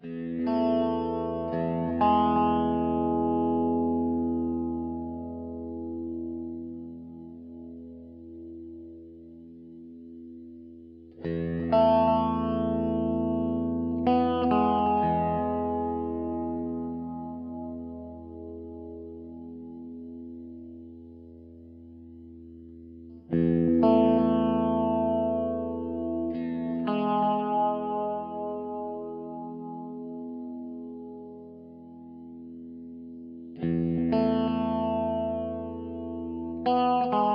Música Música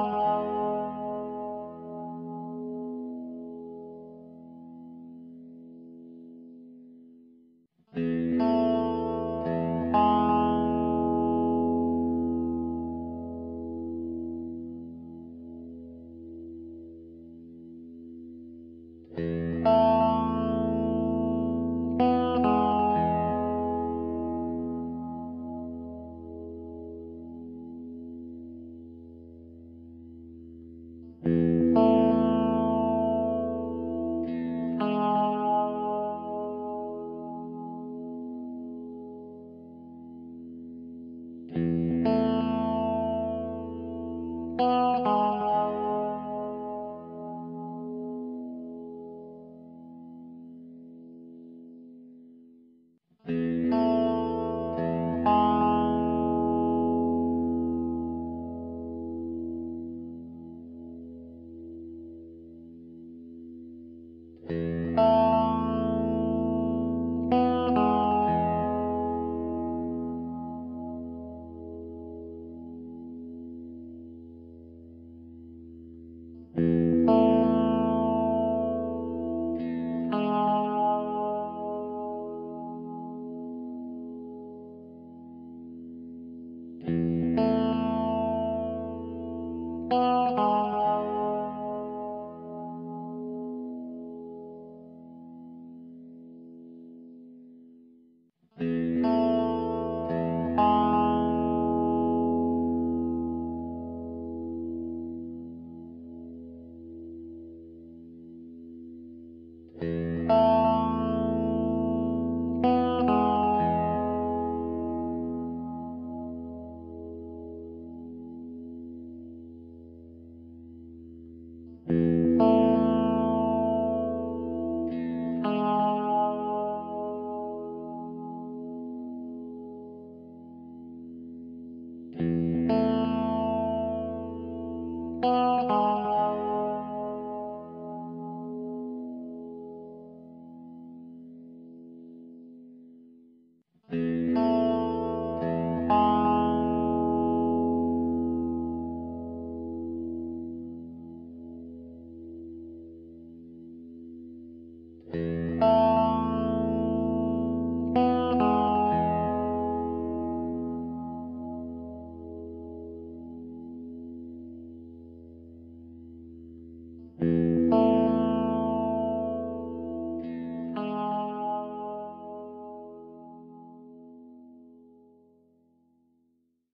Música Música